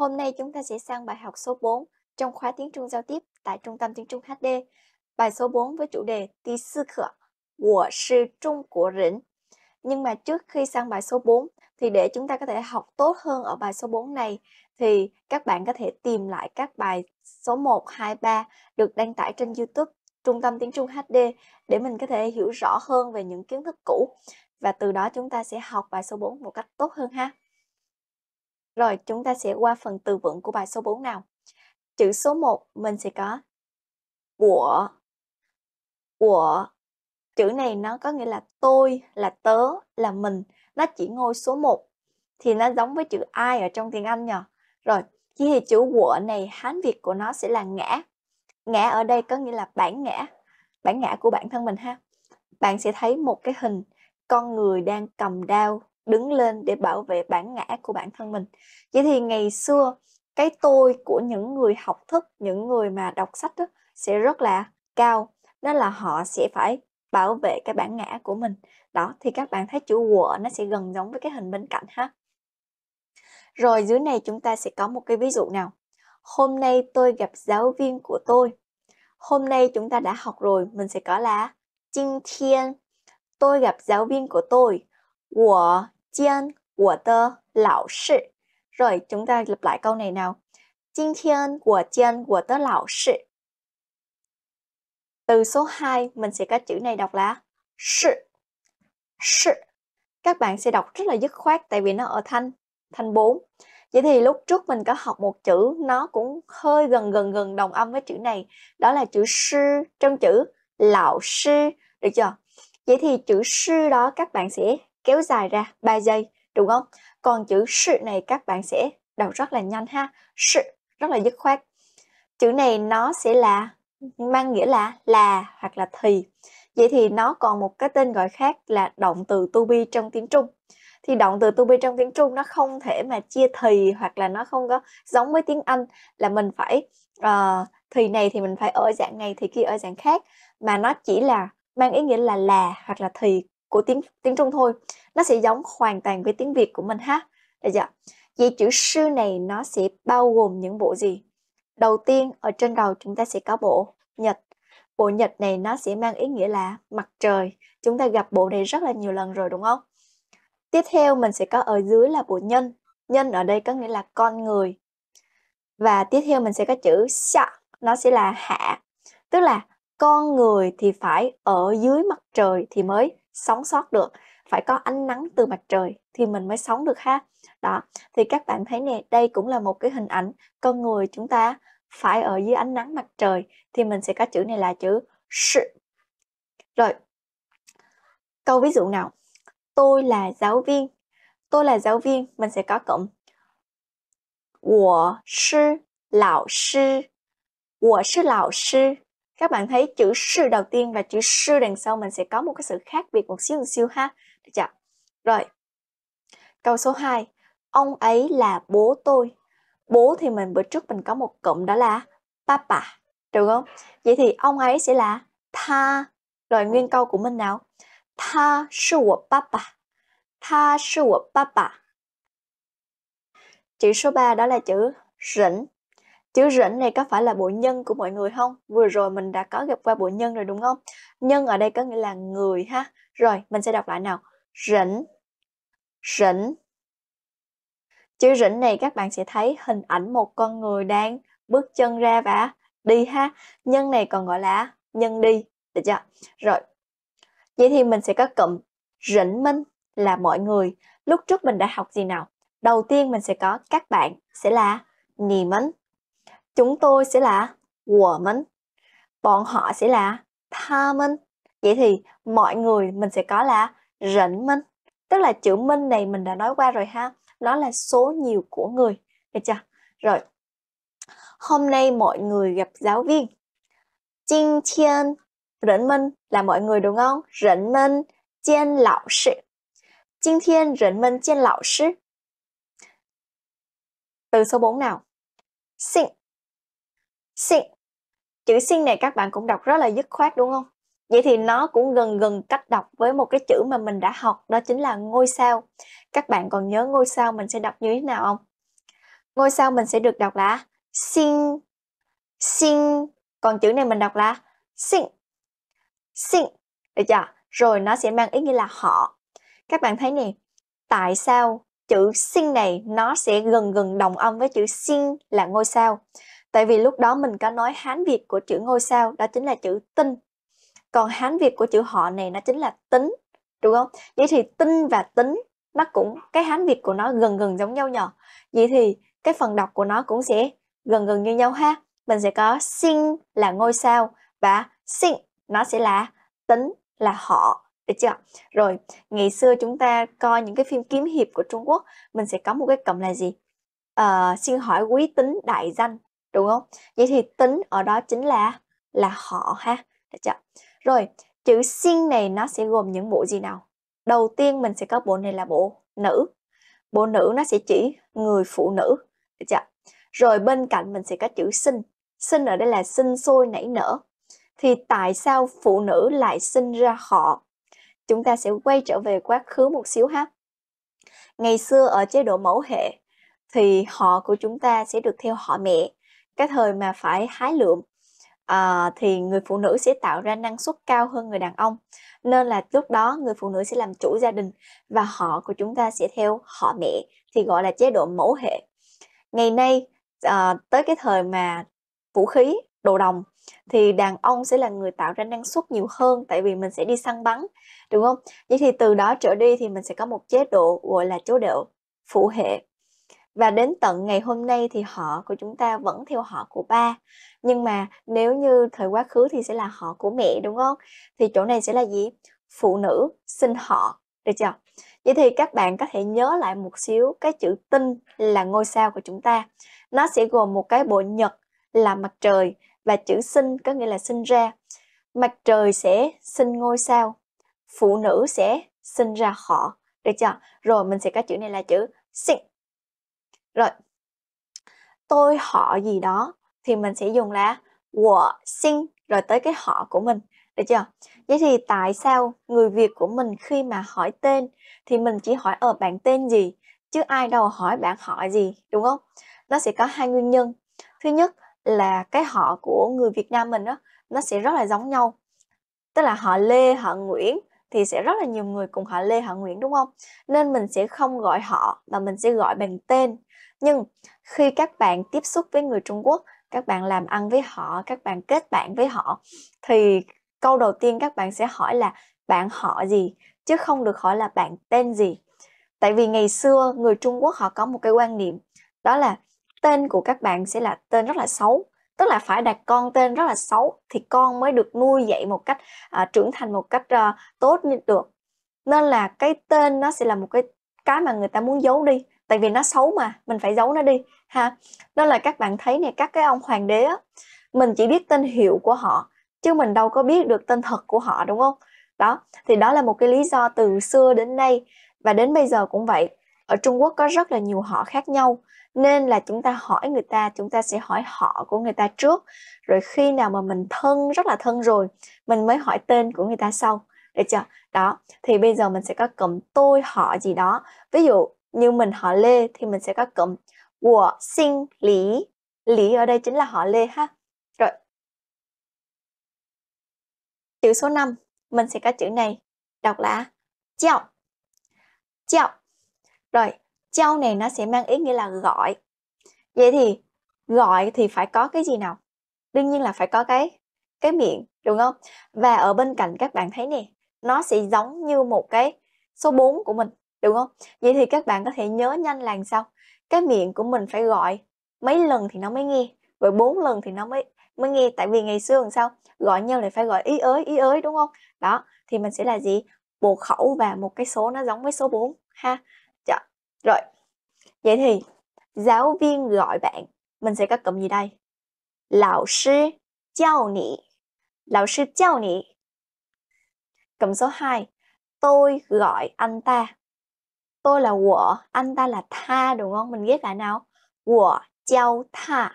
Hôm nay chúng ta sẽ sang bài học số 4 trong khóa tiếng Trung giao tiếp tại Trung tâm Tiếng Trung HD. Bài số 4 với chủ đề Tí sư khở, của sư Trung của rỉnh. Nhưng mà trước khi sang bài số 4 thì để chúng ta có thể học tốt hơn ở bài số 4 này thì các bạn có thể tìm lại các bài số 1, 2, 3 được đăng tải trên YouTube Trung tâm Tiếng Trung HD để mình có thể hiểu rõ hơn về những kiến thức cũ và từ đó chúng ta sẽ học bài số 4 một cách tốt hơn ha. Rồi chúng ta sẽ qua phần từ vựng của bài số 4 nào. Chữ số 1 mình sẽ có của của chữ này nó có nghĩa là tôi, là tớ, là mình. Nó chỉ ngôi số 1 thì nó giống với chữ ai ở trong tiếng Anh nhỉ? Rồi, chỉ thì chữ của này Hán Việt của nó sẽ là ngã. Ngã ở đây có nghĩa là bản ngã, bản ngã của bản thân mình ha. Bạn sẽ thấy một cái hình con người đang cầm đao đứng lên để bảo vệ bản ngã của bản thân mình. Vậy thì ngày xưa cái tôi của những người học thức, những người mà đọc sách đó, sẽ rất là cao. Đó là họ sẽ phải bảo vệ cái bản ngã của mình. Đó thì các bạn thấy chữ của nó sẽ gần giống với cái hình bên cạnh ha. Rồi dưới này chúng ta sẽ có một cái ví dụ nào. Hôm nay tôi gặp giáo viên của tôi. Hôm nay chúng ta đã học rồi, mình sẽ có là Jin Thiên. Tôi gặp giáo viên của tôi. 我见我的老师. Rồi chúng ta lặp lại câu này nào. 今天我见我的老师. Từ số 2 mình sẽ có chữ này đọc là sự. Sự. Các bạn sẽ đọc rất là dứt khoát tại vì nó ở thanh thanh 4. Vậy thì lúc trước mình có học một chữ nó cũng hơi gần gần gần đồng âm với chữ này, đó là chữ sư trong chữ lão sư, được chưa? Vậy thì chữ sư đó các bạn sẽ kéo dài ra 3 giây, đúng không? Còn chữ sự này các bạn sẽ đọc rất là nhanh ha. Sự rất là dứt khoát. Chữ này nó sẽ là mang nghĩa là là hoặc là thì. Vậy thì nó còn một cái tên gọi khác là động từ to be trong tiếng Trung. Thì động từ to be trong tiếng Trung nó không thể mà chia thì hoặc là nó không có giống với tiếng Anh là mình phải uh, thì này thì mình phải ở dạng này thì kia ở dạng khác mà nó chỉ là mang ý nghĩa là là hoặc là thì của tiếng tiếng Trung thôi. Nó sẽ giống hoàn toàn với tiếng Việt của mình ha. Được chưa vậy chữ sư này nó sẽ bao gồm những bộ gì? Đầu tiên, ở trên đầu chúng ta sẽ có bộ nhật. Bộ nhật này nó sẽ mang ý nghĩa là mặt trời. Chúng ta gặp bộ này rất là nhiều lần rồi, đúng không? Tiếp theo, mình sẽ có ở dưới là bộ nhân. Nhân ở đây có nghĩa là con người. Và tiếp theo mình sẽ có chữ xạ. Nó sẽ là hạ. Tức là con người thì phải ở dưới mặt trời thì mới sống sót được phải có ánh nắng từ mặt trời thì mình mới sống được ha đó thì các bạn thấy nè đây cũng là một cái hình ảnh con người chúng ta phải ở dưới ánh nắng mặt trời thì mình sẽ có chữ này là chữ sự rồi câu ví dụ nào tôi là giáo viên tôi là giáo viên mình sẽ có cụm 我是老师我是老师 các bạn thấy chữ sư đầu tiên và chữ sư đằng sau mình sẽ có một cái sự khác biệt một xíu một xíu ha. Được chưa rồi. Câu số 2 ông ấy là bố tôi. Bố thì mình bữa trước mình có một cụm đó là papa, được không? Vậy thì ông ấy sẽ là tha. Rồi nguyên câu của mình nào? Tha sư của papa. Tha sư của papa. Chữ số 3 đó là chữ rỉnh. Chữ rỉnh này có phải là bộ nhân của mọi người không? Vừa rồi mình đã có gặp qua bộ nhân rồi đúng không? Nhân ở đây có nghĩa là người ha. Rồi, mình sẽ đọc lại nào. Rỉnh, rỉnh. Chữ rỉnh này các bạn sẽ thấy hình ảnh một con người đang bước chân ra và đi ha. Nhân này còn gọi là nhân đi. Được chưa? Rồi. Vậy thì mình sẽ có cụm rỉnh minh là mọi người. Lúc trước mình đã học gì nào? Đầu tiên mình sẽ có các bạn sẽ là nì mấn chúng tôi sẽ là 我们 bọn họ sẽ là 他们 vậy thì mọi người mình sẽ có là rỉnh minh tức là chữ minh này mình đã nói qua rồi ha nó là số nhiều của người được chưa rồi hôm nay mọi người gặp giáo viên Jin Thiên rỉnh minh là mọi người đúng không rỉnh minh Jian lão sư Jin Thiên rỉnh minh Jian lão sư từ số 4 nào xin Xin. Chữ xin này các bạn cũng đọc rất là dứt khoát đúng không? Vậy thì nó cũng gần gần cách đọc với một cái chữ mà mình đã học đó chính là ngôi sao. Các bạn còn nhớ ngôi sao mình sẽ đọc như thế nào không? Ngôi sao mình sẽ được đọc là xin, xin. Còn chữ này mình đọc là xin, xin. Được chưa? Rồi nó sẽ mang ý nghĩa là họ. Các bạn thấy nè, tại sao chữ xin này nó sẽ gần gần đồng âm với chữ xin là ngôi sao? Tại vì lúc đó mình có nói Hán Việt của chữ ngôi sao đó chính là chữ tinh. Còn Hán Việt của chữ họ này nó chính là tính, đúng không? Vậy thì tinh và tính nó cũng cái Hán Việt của nó gần gần giống nhau nhỏ. Vậy thì cái phần đọc của nó cũng sẽ gần gần như nhau ha. Mình sẽ có xin là ngôi sao và xin nó sẽ là tính là họ được chưa? Rồi, ngày xưa chúng ta coi những cái phim kiếm hiệp của Trung Quốc, mình sẽ có một cái cụm là gì? Uh, xin hỏi quý tính đại danh, đúng không? Vậy thì tính ở đó chính là là họ ha, được chưa? Rồi, chữ xin này nó sẽ gồm những bộ gì nào? Đầu tiên mình sẽ có bộ này là bộ nữ. Bộ nữ nó sẽ chỉ người phụ nữ, được chưa? Rồi bên cạnh mình sẽ có chữ sinh. Sinh ở đây là sinh sôi nảy nở. Thì tại sao phụ nữ lại sinh ra họ? Chúng ta sẽ quay trở về quá khứ một xíu ha. Ngày xưa ở chế độ mẫu hệ thì họ của chúng ta sẽ được theo họ mẹ. Cái thời mà phải hái lượm à, thì người phụ nữ sẽ tạo ra năng suất cao hơn người đàn ông. Nên là lúc đó người phụ nữ sẽ làm chủ gia đình và họ của chúng ta sẽ theo họ mẹ thì gọi là chế độ mẫu hệ. Ngày nay à, tới cái thời mà vũ khí đồ đồng thì đàn ông sẽ là người tạo ra năng suất nhiều hơn tại vì mình sẽ đi săn bắn đúng không? Vậy thì từ đó trở đi thì mình sẽ có một chế độ gọi là chế độ phụ hệ và đến tận ngày hôm nay thì họ của chúng ta vẫn theo họ của ba. Nhưng mà nếu như thời quá khứ thì sẽ là họ của mẹ, đúng không? Thì chỗ này sẽ là gì? Phụ nữ sinh họ. Được chưa? Vậy thì các bạn có thể nhớ lại một xíu cái chữ tinh là ngôi sao của chúng ta. Nó sẽ gồm một cái bộ nhật là mặt trời và chữ sinh có nghĩa là sinh ra. Mặt trời sẽ sinh ngôi sao, phụ nữ sẽ sinh ra họ. Được chưa? Rồi mình sẽ có chữ này là chữ sinh rồi, tôi họ gì đó thì mình sẽ dùng là của xin rồi tới cái họ của mình. Được chưa? Vậy thì tại sao người việt của mình khi mà hỏi tên thì mình chỉ hỏi ở bạn tên gì, chứ ai đâu hỏi bạn họ gì, đúng không? Nó sẽ có hai nguyên nhân. Thứ nhất là cái họ của người việt nam mình đó nó sẽ rất là giống nhau. Tức là họ lê, họ nguyễn thì sẽ rất là nhiều người cùng họ lê, họ nguyễn, đúng không? Nên mình sẽ không gọi họ mà mình sẽ gọi bằng tên nhưng khi các bạn tiếp xúc với người trung quốc các bạn làm ăn với họ các bạn kết bạn với họ thì câu đầu tiên các bạn sẽ hỏi là bạn họ gì? Chứ không được hỏi là bạn tên gì. Tại vì ngày xưa người trung quốc họ có một cái quan niệm đó là tên của các bạn sẽ là tên rất là xấu. Tức là phải đặt con tên rất là xấu thì con mới được nuôi dạy một cách uh, trưởng thành một cách uh, tốt như được. Nên là cái tên nó sẽ là một cái cái mà người ta muốn giấu đi tại vì nó xấu mà, mình phải giấu nó đi, ha. Đó là các bạn thấy nè, các cái ông hoàng đế á, mình chỉ biết tên hiệu của họ, chứ mình đâu có biết được tên thật của họ, đúng không? Đó, thì đó là một cái lý do từ xưa đến nay, và đến bây giờ cũng vậy. Ở Trung Quốc có rất là nhiều họ khác nhau, nên là chúng ta hỏi người ta, chúng ta sẽ hỏi họ của người ta trước. Rồi khi nào mà mình thân, rất là thân rồi, mình mới hỏi tên của người ta sau. Được chưa? Đó, thì bây giờ mình sẽ có cụm tôi, họ gì đó. Ví dụ như mình họ Lê thì mình sẽ có cụm của sinh lý lý ở đây chính là họ Lê ha. Rồi. Chữ số 5 mình sẽ có chữ này, đọc là chào chào rồi chào này nó sẽ mang ý nghĩa là gọi. Vậy thì gọi thì phải có cái gì nào? Đương nhiên là phải có cái cái miệng, đúng không? Và ở bên cạnh các bạn thấy nè, nó sẽ giống như một cái số 4 của mình đúng không? Vậy thì các bạn có thể nhớ nhanh là sao cái miệng của mình phải gọi, mấy lần thì nó mới nghe, rồi bốn lần thì nó mới mới nghe. Tại vì ngày xưa làm sao? Gọi nhau lại phải gọi ý ới ý ới, đúng không? Đó, thì mình sẽ là gì? Bộ khẩu và một cái số nó giống với số 4 ha? Chà. rồi. Vậy thì giáo viên gọi bạn, mình sẽ có cụm gì đây? Lão sư chào nị lão sư chào nị cụm số 2 tôi gọi anh ta tôi là của anh ta là tha đúng không mình ghép lại nào của giao tha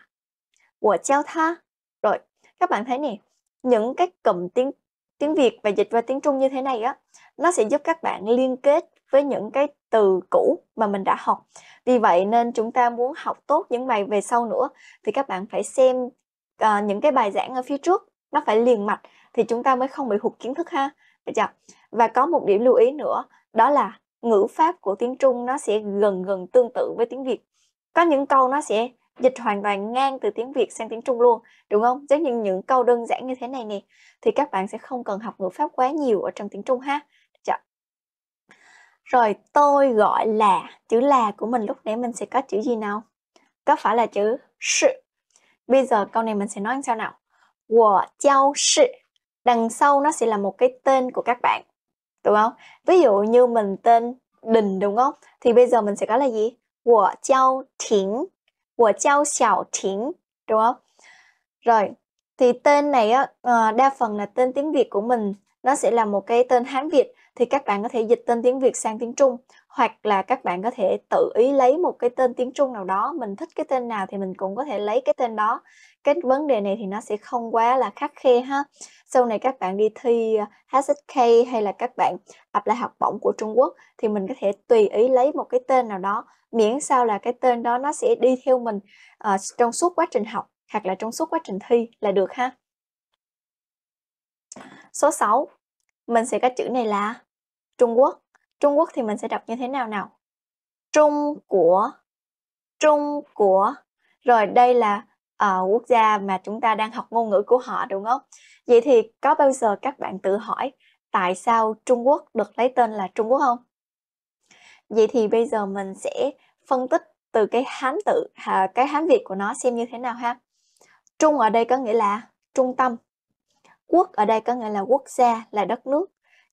của giao tha rồi các bạn thấy nè những cái cụm tiếng tiếng Việt và dịch vào tiếng Trung như thế này á nó sẽ giúp các bạn liên kết với những cái từ cũ mà mình đã học. Vì vậy nên chúng ta muốn học tốt những bài về sau nữa thì các bạn phải xem uh, những cái bài giảng ở phía trước nó phải liền mạch thì chúng ta mới không bị hụt kiến thức ha. Được chưa? Và có một điểm lưu ý nữa đó là ngữ pháp của tiếng Trung nó sẽ gần gần tương tự với tiếng Việt. Có những câu nó sẽ dịch hoàn toàn ngang từ tiếng Việt sang tiếng Trung luôn, đúng không? Giống như những câu đơn giản như thế này nè, thì các bạn sẽ không cần học ngữ pháp quá nhiều ở trong tiếng Trung ha. Dạ. Rồi, tôi gọi là, chữ là của mình lúc nãy mình sẽ có chữ gì nào? Có phải là chữ sự. Bây giờ câu này mình sẽ nói như sao nào? 我叫是 đằng sau nó sẽ là một cái tên của các bạn đúng không? Ví dụ như mình tên Đình đúng không? Thì bây giờ mình sẽ có là gì? Của Châu đúng không? Rồi, thì tên này á, ờ, đa phần là tên tiếng Việt của mình Nó sẽ là một cái tên Hán Việt Thì các bạn có thể dịch tên tiếng Việt sang tiếng Trung hoặc là các bạn có thể tự ý lấy một cái tên tiếng Trung nào đó mình thích cái tên nào thì mình cũng có thể lấy cái tên đó. Cái vấn đề này thì nó sẽ không quá là khắc khe ha. Sau này các bạn đi thi ờ, HSK hay là các bạn apply học bổng của Trung Quốc thì mình có thể tùy ý lấy một cái tên nào đó miễn sao là cái tên đó nó sẽ đi theo mình uh, trong suốt quá trình học hoặc là trong suốt quá trình thi là được ha. Số 6 mình sẽ có chữ này là Trung Quốc. Trung Quốc thì mình sẽ đọc như thế nào nào? Trung của Trung của. Rồi đây là uh, quốc gia mà chúng ta đang học ngôn ngữ của họ đúng không? Vậy thì có bao giờ các bạn tự hỏi tại sao Trung Quốc được lấy tên là Trung Quốc không? Vậy thì bây giờ mình sẽ phân tích từ cái hán tự à, cái hán việt của nó xem như thế nào ha. Trung ở đây có nghĩa là trung tâm. Quốc ở đây có nghĩa là quốc gia là đất nước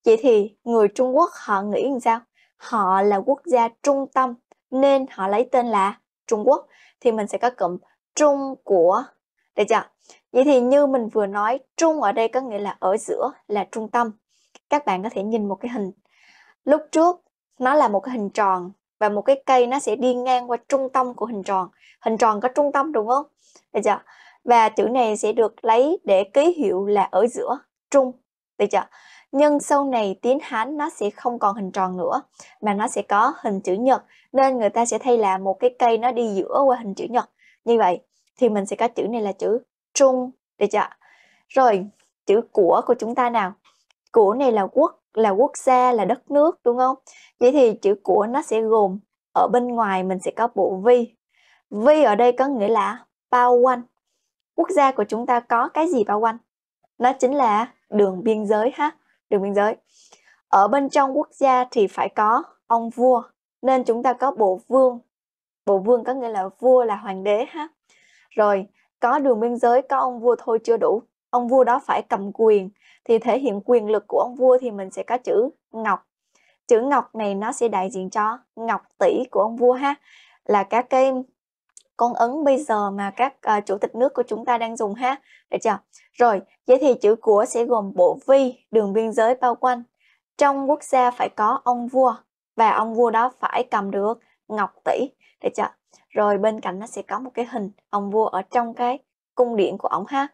vậy thì người trung quốc họ nghĩ làm sao? Họ là quốc gia trung tâm, nên họ lấy tên là trung quốc. Thì mình sẽ có cụm trung của được chưa? Vậy thì như mình vừa nói, trung ở đây có nghĩa là ở giữa, là trung tâm. Các bạn có thể nhìn một cái hình. Lúc trước, nó là một cái hình tròn và một cái cây nó sẽ đi ngang qua trung tâm của hình tròn. Hình tròn có trung tâm, đúng không? Được chưa? Và chữ này sẽ được lấy để ký hiệu là ở giữa, trung. Được chưa? Nhưng sau này tiếng Hán nó sẽ không còn hình tròn nữa, mà nó sẽ có hình chữ nhật, nên người ta sẽ thay là một cái cây nó đi giữa qua hình chữ nhật. Như vậy thì mình sẽ có chữ này là chữ trung được chưa rồi, chữ của của chúng ta nào? Của này là quốc là quốc gia, là đất nước, đúng không? Vậy thì chữ của nó sẽ gồm, ở bên ngoài mình sẽ có bộ vi. Vi ở đây có nghĩa là bao quanh. Quốc gia của chúng ta có cái gì bao quanh? Nó chính là đường biên giới ha đường biên giới. Ở bên trong quốc gia thì phải có ông vua, nên chúng ta có bộ vương. Bộ vương có nghĩa là vua là hoàng đế ha. Rồi, có đường biên giới, có ông vua thôi chưa đủ. Ông vua đó phải cầm quyền, thì thể hiện quyền lực của ông vua thì mình sẽ có chữ ngọc. Chữ ngọc này nó sẽ đại diện cho ngọc tỷ của ông vua ha, là các cái con ấn bây giờ mà các uh, chủ tịch nước của chúng ta đang dùng ha? Được chưa? Rồi vậy thì chữ của sẽ gồm bộ vi đường biên giới bao quanh. Trong quốc gia phải có ông vua và ông vua đó phải cầm được ngọc tỷ. Được chưa? Rồi bên cạnh nó sẽ có một cái hình ông vua ở trong cái cung điện của ông ha?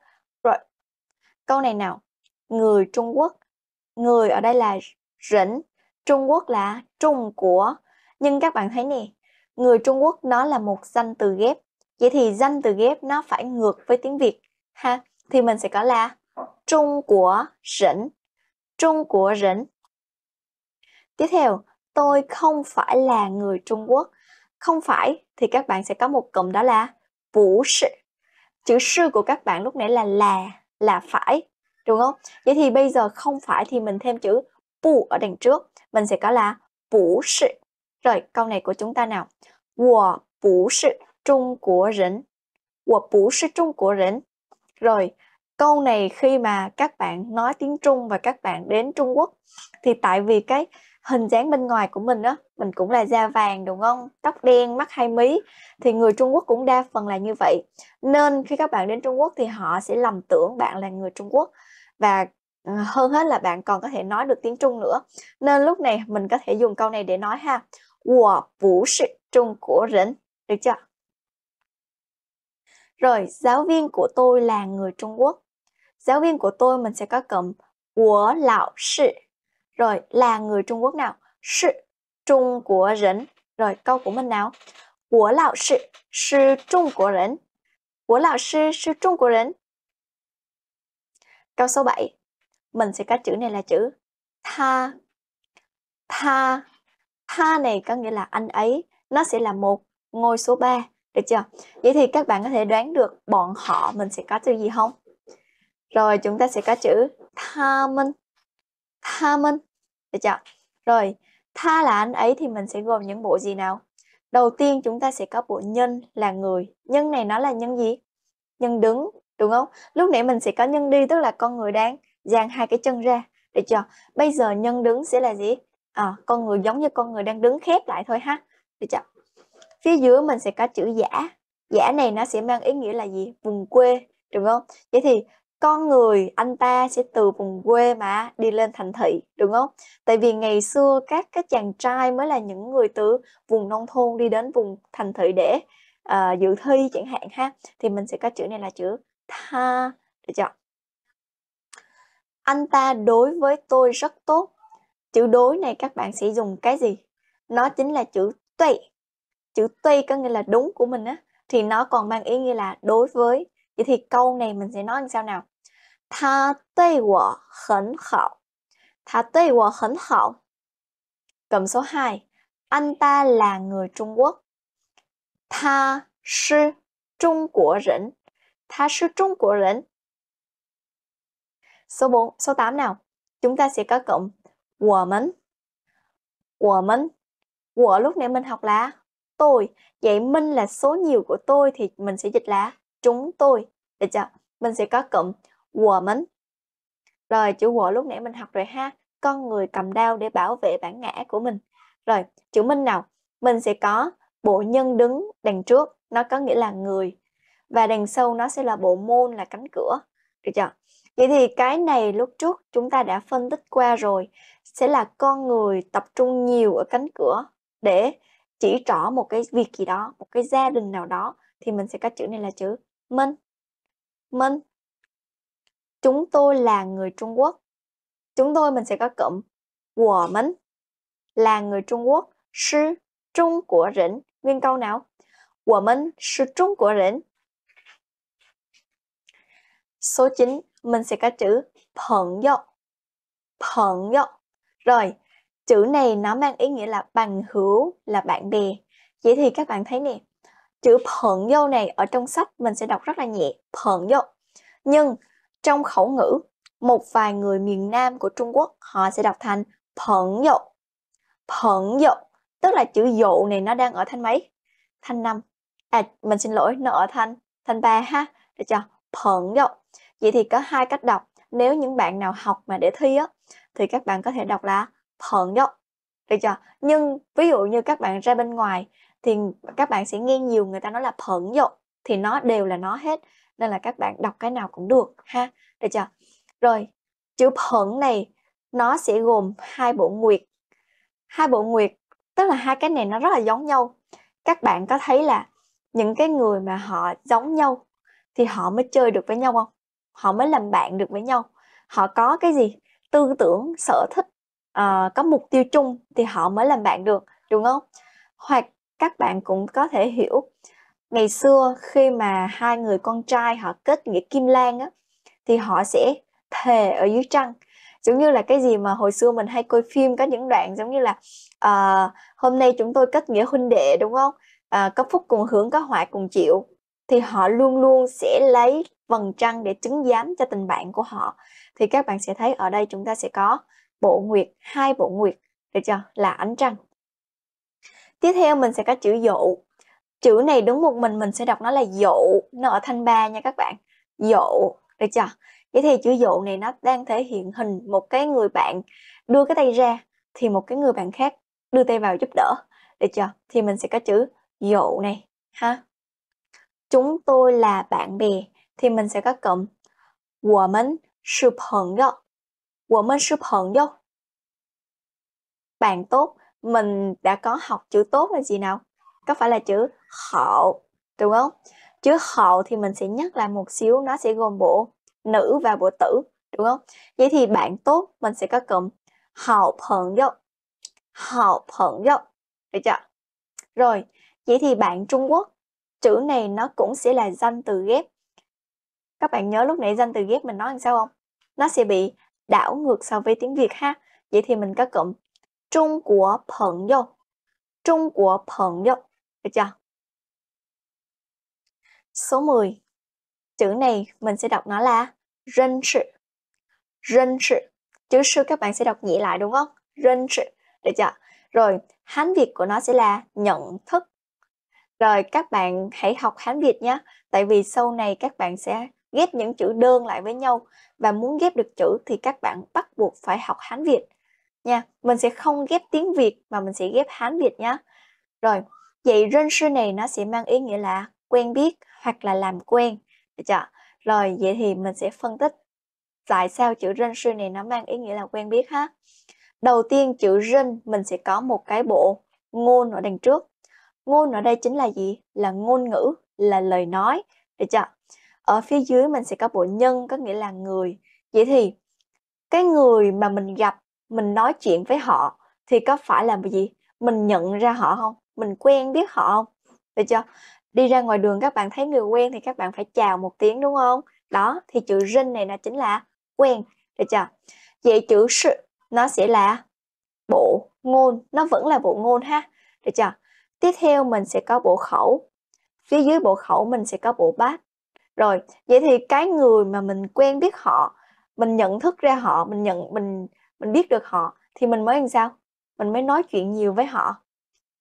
Rồi câu này nào? Người Trung Quốc người ở đây là rỉnh Trung Quốc là trung của. Nhưng các bạn thấy nè người Trung Quốc nó là một danh từ ghép. Vậy thì danh từ ghép nó phải ngược với tiếng Việt, ha? Thì mình sẽ có là trung của rỉnh. Trung của rỉnh. Tiếp theo, tôi không phải là người Trung Quốc. Không phải thì các bạn sẽ có một cụm đó là vũ sự chữ sư của các bạn lúc nãy là là là phải, đúng không? Vậy thì bây giờ không phải thì mình thêm chữ bù ở đằng trước. Mình sẽ có là bù sự rồi câu này của chúng ta nào 我不是中国人我不是中国人 rồi câu này khi mà các bạn nói tiếng Trung và các bạn đến Trung Quốc thì tại vì cái hình dáng bên ngoài của mình á mình cũng là da vàng đúng không tóc đen mắt hai mí thì người Trung Quốc cũng đa phần là như vậy nên khi các bạn đến Trung Quốc thì họ sẽ lầm tưởng bạn là người Trung Quốc và ờ, hơn hết là bạn còn có thể nói được tiếng Trung nữa nên lúc này mình có thể dùng câu này để nói ha 我不是中国人 được chưa rồi giáo viên của tôi là người Trung Quốc giáo viên của tôi mình sẽ có cụm 我老师rồi là người Trung Quốc nào? Sự Trung Quốc rỉnh. Rồi câu của mình nào? Của lão sư sư Trung Quốc rỉnh. Của lão sư sư Trung Quốc rỉnh. Câu số 7. Mình sẽ có chữ này là chữ tha. Tha. ha này có nghĩa là anh ấy. Nó sẽ là một ngôi số 3. Được chưa? Vậy thì các bạn có thể đoán được bọn họ mình sẽ có chữ gì không? Rồi chúng ta sẽ có chữ tha minh. Tha minh. Được chưa? Rồi, tha là anh ấy thì mình sẽ gồm những bộ gì nào? Đầu tiên chúng ta sẽ có bộ nhân là người. Nhân này nó là nhân gì? Nhân đứng, đúng không? Lúc nãy mình sẽ có nhân đi tức là con người đang dang hai cái chân ra. Được chưa? Bây giờ nhân đứng sẽ là gì? À, con người giống như con người đang đứng khép lại thôi ha. Được chưa? Phía dưới mình sẽ có chữ giả. Giả này nó sẽ mang ý nghĩa là gì? Vùng quê, đúng không? Vậy thì con người anh ta sẽ từ vùng quê mà đi lên thành thị đúng không tại vì ngày xưa các cái chàng trai mới là những người từ vùng nông thôn đi đến vùng thành thị để uh, dự thi chẳng hạn ha thì mình sẽ có chữ này là chữ tha được chưa anh ta đối với tôi rất tốt chữ đối này các bạn sẽ dùng cái gì? Nó chính là chữ tuy. Chữ tuy có nghĩa là đúng của mình á thì nó còn mang ý nghĩa là đối với. Vậy thì câu này mình sẽ nói như sao nào? Tha tuy wo hẳn hảo. Tha tuy wo hẳn hảo. Cầm số 2. Anh ta là người Trung Quốc. Tha sư Trung Quốc rỉnh. Tha sư Trung Quốc rỉnh. Số 4, số 8 nào? Chúng ta sẽ có cộng 我们。我们。我 lúc nãy mình học là tôi. Vậy minh là số nhiều của tôi thì mình sẽ dịch là chúng tôi. Được chưa? Mình sẽ có cụm 我们 rồi chữ wo lúc nãy mình học rồi ha con người cầm đao để bảo vệ bản ngã của mình rồi chữ minh nào mình sẽ có bộ nhân đứng đằng trước nó có nghĩa là người và đằng sau nó sẽ là bộ môn là cánh cửa được chưa Vậy thì cái này lúc trước chúng ta đã phân tích qua rồi, sẽ là con người tập trung nhiều ở cánh cửa để chỉ rõ một cái việc gì đó, một cái gia đình nào đó thì mình sẽ có chữ này là chữ Minh. Minh. Chúng tôi là người Trung Quốc. Chúng tôi mình sẽ có cụm của mình là người Trung Quốc, sư Trung của rỉnh. Nguyên câu nào? Của mình sư Trung của rỉnh. Số 9 mình sẽ có chữ phận dậu. Phận dậu. Rồi, chữ này nó mang ý nghĩa là bằng hữu, là bạn bè. Vậy thì các bạn thấy nè, chữ phận dâu này ở trong sách mình sẽ đọc rất là nhẹ, phận dâu. Nhưng trong khẩu ngữ, một vài người miền Nam của Trung Quốc họ sẽ đọc thành phận dậu. Phận dậu, tức là chữ dụ này nó đang ở thanh mấy? Thanh năm. À, mình xin lỗi, nó ở thanh, thanh ba ha. Được chưa? Phận dậu. Vậy thì có hai cách đọc. Nếu những bạn nào học mà để thi á, thì các bạn có thể đọc là phận đó. Được chưa? Nhưng ví dụ như các bạn ra bên ngoài thì các bạn sẽ nghe nhiều người ta nói là phận dụ thì nó đều là nó hết nên là các bạn đọc cái nào cũng được ha được chưa rồi chữ phận này nó sẽ gồm hai bộ nguyệt hai bộ nguyệt tức là hai cái này nó rất là giống nhau các bạn có thấy là những cái người mà họ giống nhau thì họ mới chơi được với nhau không họ mới làm bạn được với nhau. Họ có cái gì? Tư tưởng sở thích uh, có mục tiêu chung thì họ mới làm bạn được đúng không? Hoặc các bạn cũng có thể hiểu ngày xưa khi mà hai người con trai họ kết nghĩa kim lan á thì họ sẽ thề ở dưới trăng. Giống như là cái gì mà hồi xưa mình hay coi phim có những đoạn giống như là uh, hôm nay chúng tôi kết nghĩa huynh đệ đúng không? Uh, có phúc cùng hưởng có họa cùng chịu thì họ luôn luôn sẽ lấy vầng trăng để chứng giám cho tình bạn của họ. Thì các bạn sẽ thấy ở đây chúng ta sẽ có bộ nguyệt, hai bộ nguyệt, được chưa? Là ánh trăng. Tiếp theo mình sẽ có chữ dụ. Chữ này đúng một mình mình sẽ đọc nó là dụ. Nó ở thanh ba nha các bạn. Dụ, được chưa? Vậy thì chữ dụ này nó đang thể hiện hình một cái người bạn đưa cái tay ra, thì một cái người bạn khác đưa tay vào giúp đỡ, được chưa? Thì mình sẽ có chữ dụ này, ha? chúng tôi là bạn bè thì mình sẽ có cụm 我们是朋友我们是朋友 bạn tốt mình đã có học chữ tốt là gì nào có phải là chữ hậu đúng không chữ hậu thì mình sẽ nhắc lại một xíu nó sẽ gồm bộ nữ và bộ tử đúng không vậy thì bạn tốt mình sẽ có cụm hậu phận dụ hào phận dụ. Được chưa? Rồi, vậy thì bạn Trung Quốc, chữ này nó cũng sẽ là danh từ ghép. Các bạn nhớ lúc nãy danh từ ghép mình nói làm sao không? Nó sẽ bị đảo ngược so với tiếng Việt ha. Vậy thì mình có cụm Trung Quốc phận dụ. Trung Quốc phận dụ. Được chưa? Số 10. Chữ này mình sẽ đọc nó là Rân sự. Rân sự. Chữ sư các bạn sẽ đọc nhẹ lại đúng không? Rân sự. Được chưa? Rồi, Hán Việt của nó sẽ là nhận thức. Rồi, các bạn hãy học Hán Việt nhé. Tại vì sau này các bạn sẽ ghép những chữ đơn lại với nhau. Và muốn ghép được chữ thì các bạn bắt buộc phải học Hán Việt. Nha, mình sẽ không ghép tiếng Việt mà mình sẽ ghép Hán Việt nhé. Rồi, vậy rên sư này nó sẽ mang ý nghĩa là quen biết hoặc là làm quen. Được chưa? Rồi, vậy thì mình sẽ phân tích tại sao chữ rên sư này nó mang ý nghĩa là quen biết ha. Đầu tiên chữ rên mình sẽ có một cái bộ ngôn ở đằng trước. Ngôn ở đây chính là gì? Là ngôn ngữ, là lời nói. Được chưa? Ở phía dưới mình sẽ có bộ nhân có nghĩa là người. Vậy thì cái người mà mình gặp, mình nói chuyện với họ thì có phải là gì? Mình nhận ra họ không? Mình quen biết họ không? Được chưa? Đi ra ngoài đường các bạn thấy người quen thì các bạn phải chào một tiếng đúng không? Đó, thì chữ rinh này là chính là quen. Được chưa? Vậy chữ sự nó sẽ là bộ ngôn, nó vẫn là bộ ngôn ha. Được chưa? Tiếp theo mình sẽ có bộ khẩu. Phía dưới bộ khẩu mình sẽ có bộ bát. Rồi, vậy thì cái người mà mình quen biết họ, mình nhận thức ra họ, mình nhận mình mình biết được họ thì mình mới làm sao? Mình mới nói chuyện nhiều với họ.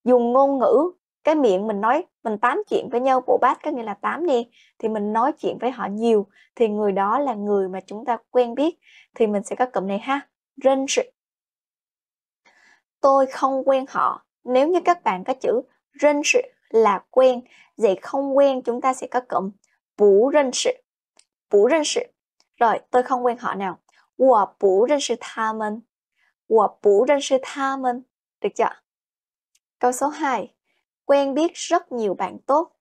Dùng ngôn ngữ, cái miệng mình nói, mình tám chuyện với nhau, bộ bát có nghĩa là tám đi, thì mình nói chuyện với họ nhiều thì người đó là người mà chúng ta quen biết thì mình sẽ có cụm này ha. Range. Tôi không quen họ nếu như các bạn có chữ rên sự là quen, vậy không quen chúng ta sẽ có cụm bú rên sự bú rên sự rồi, tôi không quen họ nào. Của bú rên sự tha mình. Của bú rên sự tha mình. Được chưa? Câu số 2 quen biết rất nhiều bạn tốt.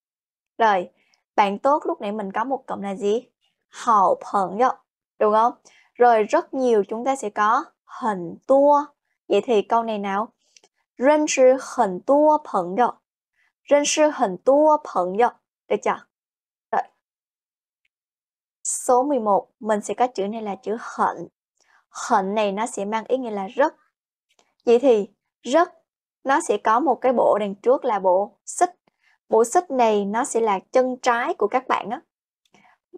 Rồi, bạn tốt lúc nãy mình có một cụm là gì? Hậu phận đó, đúng không? Rồi, rất nhiều chúng ta sẽ có hình tua. Vậy thì câu này nào? 认识很多朋友。认识很多朋友. Được chưa? Rồi. Số 11, mình sẽ có chữ này là chữ hận. Hận này nó sẽ mang ý nghĩa là rất. Vậy thì rất nó sẽ có một cái bộ đằng trước là bộ xích. Bộ xích này nó sẽ là chân trái của các bạn á.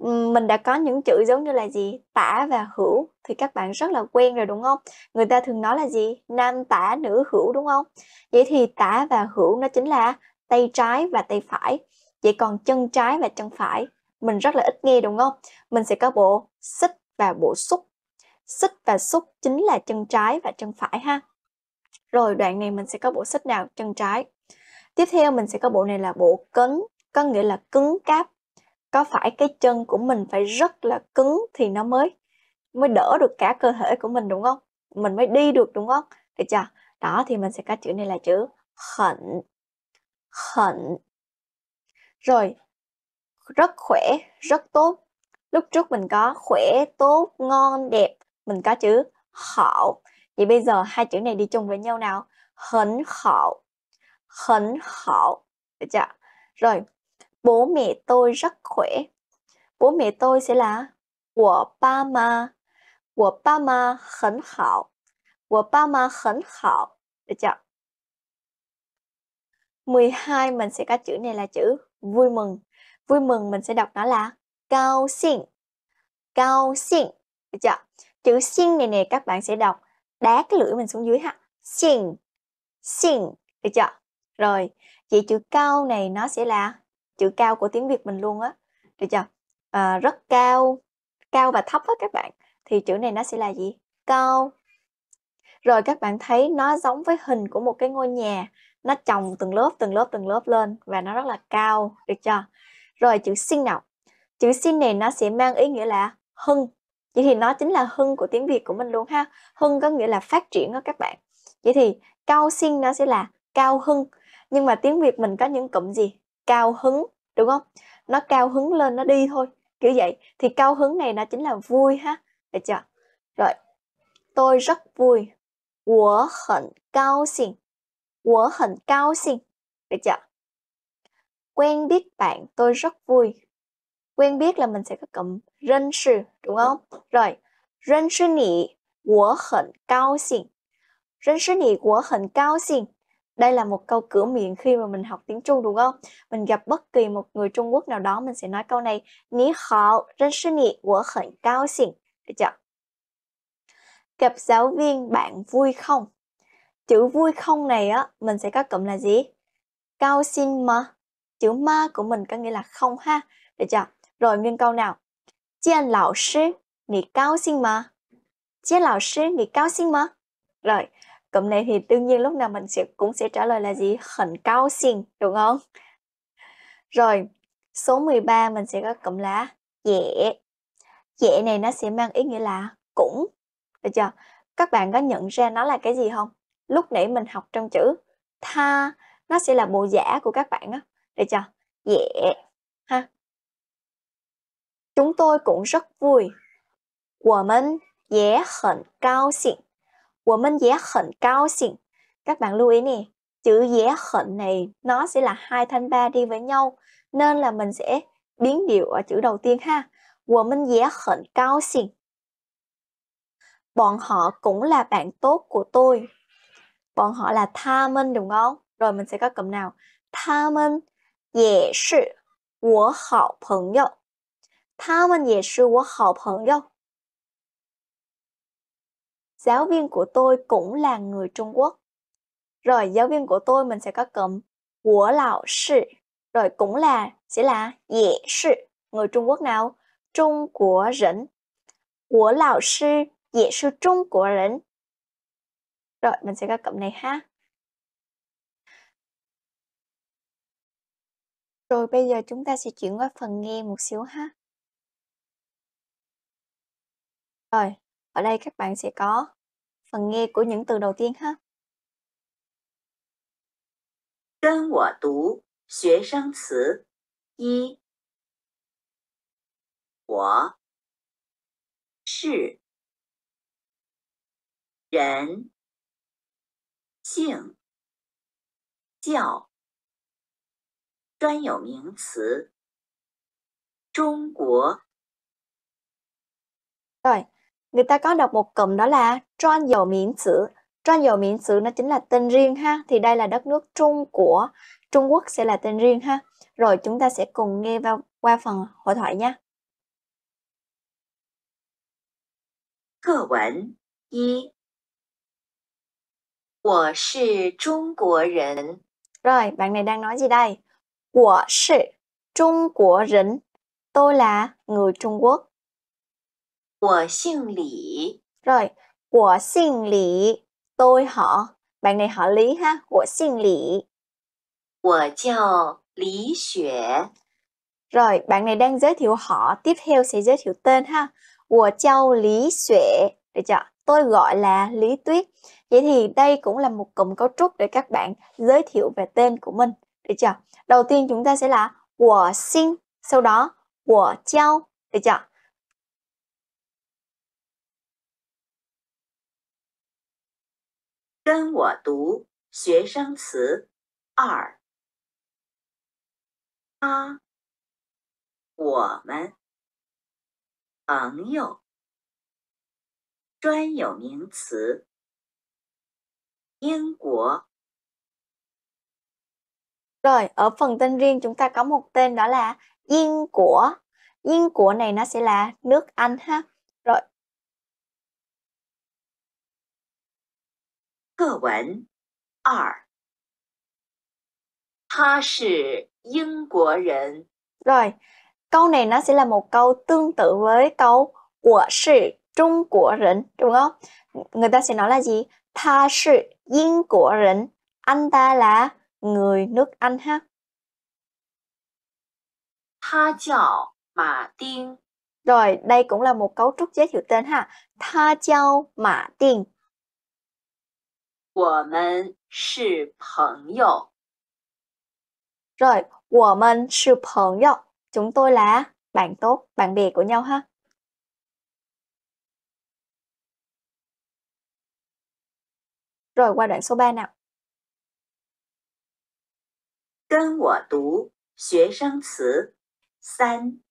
Mình đã có những chữ giống như là gì? Tả và hữu thì các bạn rất là quen rồi đúng không? Người ta thường nói là gì? Nam tả, nữ hữu đúng không? Vậy thì tả và hữu nó chính là tay trái và tay phải. Vậy còn chân trái và chân phải mình rất là ít nghe đúng không? Mình sẽ có bộ xích và bộ xúc. Xích và xúc chính là chân trái và chân phải ha. Rồi đoạn này mình sẽ có bộ xích nào? Chân trái. Tiếp theo mình sẽ có bộ này là bộ cấn, có nghĩa là cứng cáp. Có phải cái chân của mình phải rất là cứng thì nó mới mới đỡ được cả cơ thể của mình đúng không? Mình mới đi được đúng không? Được chưa? Đó thì mình sẽ có chữ này là chữ hận. Hận. Rồi, rất khỏe, rất tốt. Lúc trước mình có khỏe, tốt, ngon, đẹp. Mình có chữ hảo. Vậy bây giờ hai chữ này đi chung với nhau nào? Hấn hảo. Hấn hảo. Được chưa? Rồi, bố mẹ tôi rất khỏe. Bố mẹ tôi sẽ là của ba ma. Của ba ma hẳn hảo. Của ba ma hẳn hảo. Được chưa? 12 mình sẽ có chữ này là chữ vui mừng. Vui mừng mình sẽ đọc nó là cao xinh. Cao xinh. Được chưa? Chữ xinh này nè các bạn sẽ đọc đá cái lưỡi mình xuống dưới ha. Xinh. Xinh. Được chưa? Rồi, vậy chữ cao này nó sẽ là chữ cao của tiếng Việt mình luôn á. Được chưa? À, rất cao, cao và thấp á các bạn. Thì chữ này nó sẽ là gì? Cao. Rồi các bạn thấy nó giống với hình của một cái ngôi nhà. Nó chồng từng lớp, từng lớp, từng lớp lên và nó rất là cao. Được chưa? Rồi chữ sinh nào? Chữ sinh này nó sẽ mang ý nghĩa là hưng. Vậy thì nó chính là hưng của tiếng Việt của mình luôn ha. Hưng có nghĩa là phát triển đó các bạn. Vậy thì cao sinh nó sẽ là cao hưng. Nhưng mà tiếng Việt mình có những cụm gì? Cao hứng, đúng không? Nó cao hứng lên nó đi thôi. Kiểu vậy. Thì cao hứng này nó chính là vui ha. Được chưa? Rồi. Tôi rất vui. 我很高兴我很高兴được chưa quen biết bạn tôi rất vui quen biết là mình sẽ có cụm认识 đúng không rồi 认识你我很高兴认识你我很高兴 đây là một câu cửa miệng khi mà mình học tiếng Trung đúng không? Mình gặp bất kỳ một người Trung Quốc nào đó mình sẽ nói câu này Ní hào, rân sư nị, của khẩn cao xỉn Được chưa? Gặp giáo viên bạn vui không? Chữ vui không này á, mình sẽ có cụm là gì? Cao xin mà Chữ ma của mình có nghĩa là không ha Được chưa? Rồi nguyên câu nào? Chiên lão sư, nị cao xin mà Chiên lão sư, nị cao xin mà Rồi cụm này thì đương nhiên lúc nào mình sẽ, cũng sẽ trả lời là gì? khẩn cao xin đúng không? Rồi, số 13 mình sẽ có cụm là dễ. Dễ này nó sẽ mang ý nghĩa là cũng. Được chưa? Các bạn có nhận ra nó là cái gì không? Lúc nãy mình học trong chữ tha, nó sẽ là bộ giả của các bạn á. Được chưa? Dễ, ha. Chúng tôi cũng rất vui. Của mình, dễ, hận, cao xịn. 我们也很高兴. Các bạn lưu ý nè, chữ dễ hận này nó sẽ là hai thanh ba đi với nhau nên là mình sẽ biến điệu ở chữ đầu tiên ha. 我们也很高兴. Bọn họ cũng là bạn tốt của tôi. Bọn họ là tha minh đúng không? Rồi mình sẽ có cụm nào? Tha minh 也是我好朋友。他们也是我好朋友。 Giáo viên của tôi cũng là người Trung Quốc. Rồi giáo viên của tôi mình sẽ có cụm của lão sư. Rồi cũng là sẽ là dễ sư. Người Trung Quốc nào? Trung Quốc rỉnh. Của lão sư dễ sư Trung Quốc rỉnh. Rồi mình sẽ có cụm này ha. Rồi bây giờ chúng ta sẽ chuyển qua phần nghe một xíu ha. Rồi, ở đây các bạn sẽ có phần nghe của những từ đầu tiên ha. 跟我读学生词一，我是人姓叫专有名词中国 Rồi, người ta có đọc một cụm đó là Chuyên dầu miễn chữ. Chuyên dầu miễn chữ nó chính là tên riêng ha. Thì đây là đất nước Trung của Trung Quốc sẽ là tên riêng ha. Rồi chúng ta sẽ cùng nghe vào qua phần hội thoại nhé. 课文一，我是中国人。 Rồi, bạn này đang nói gì đây? 我是中国人. Tôi là người Trung Quốc. 我姓李， Rồi, 我姓李. Tôi họ. Bạn này họ Lý ha. 我姓李.我叫李雪。 Rồi, bạn này đang giới thiệu họ, tiếp theo sẽ giới thiệu tên ha. 我叫李雪. Được chưa? Tôi gọi là Lý Tuyết. Vậy thì đây cũng là một cụm cấu trúc để các bạn giới thiệu về tên của mình. Được chưa? Đầu tiên chúng ta sẽ là 我姓, sau đó 我叫. Được chưa? 跟我读学生词二，他，我们，朋友，专有名词，英国， Rồi, ở phần tên riêng chúng ta có một tên đó là Yên của. Yên của này nó sẽ là nước Anh ha. Rồi, 课文二，他是英国人。 rồi. Câu này nó sẽ là một câu tương tự với câu 我是中国人, đúng không? Người ta sẽ nói là gì? Ta là Yên của rỉnh. Anh ta là người nước Anh ha. 他叫马丁， Rồi, đây cũng là một cấu trúc giới thiệu tên ha. Ta chào Mã Tiên. 我们是朋友。 Rồi, 我们是朋友. Chúng tôi là bạn tốt, bạn bè của nhau ha. Rồi qua đoạn số 3 nào. 跟我读学生词三。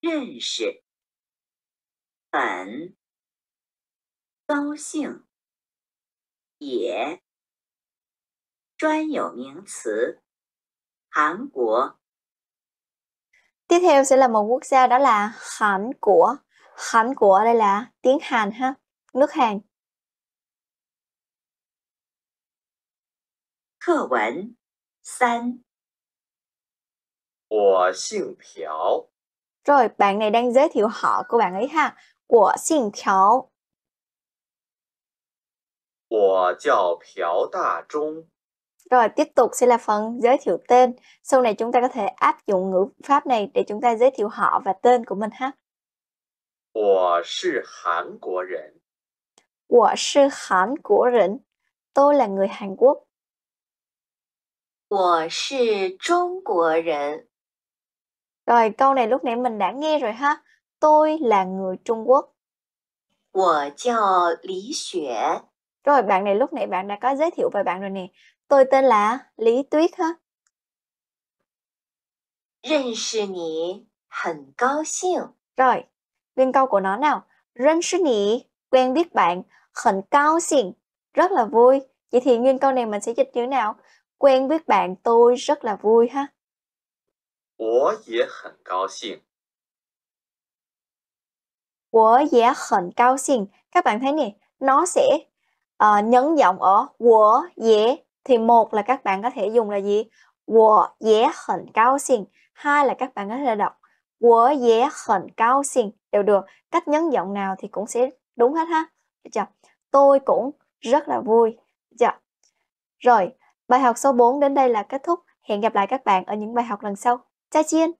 认识，很高兴， 也专有名词，韩国 Tiếp theo sẽ là một quốc gia đó là Hàn của. Hàn của ở đây là tiếng Hàn ha, nước Hàn. 课文三。我姓朴， Rồi, bạn này đang giới thiệu họ của bạn ấy ha. Của xin thiếu. 我叫朴大中， Rồi, tiếp tục sẽ là phần giới thiệu tên. Sau này chúng ta có thể áp dụng ngữ pháp này để chúng ta giới thiệu họ và tên của mình ha. 我是韩国人， Của sư Hàn của rỉnh. Tôi là người Hàn Quốc. 我是中国人， Rồi, câu này lúc nãy mình đã nghe rồi ha. Tôi là người Trung Quốc. 我叫李雪， Rồi, bạn này lúc nãy bạn đã có giới thiệu về bạn rồi nè. Tôi tên là Lý Tuyết ha. 认识你很高兴。 Rồi, nguyên câu của nó nào.认识你, quen biết bạn,很高兴, rất là vui. Vậy thì nguyên câu này mình sẽ dịch như thế nào? Quen biết bạn tôi rất là vui ha. 我也很高兴。我也很高兴. Các bạn thấy nè, nó sẽ uh, nhấn giọng ở của dễ thì một là các bạn có thể dùng là gì? Của dễ hẳn cao xin hai là các bạn có thể đọc của dễ hẳn cao xin đều được. Cách nhấn giọng nào thì cũng sẽ đúng hết ha. Được chưa? tôi cũng rất là vui. Được rồi bài học số 4 đến đây là kết thúc. Hẹn gặp lại các bạn ở những bài học lần sau. Chai chiên!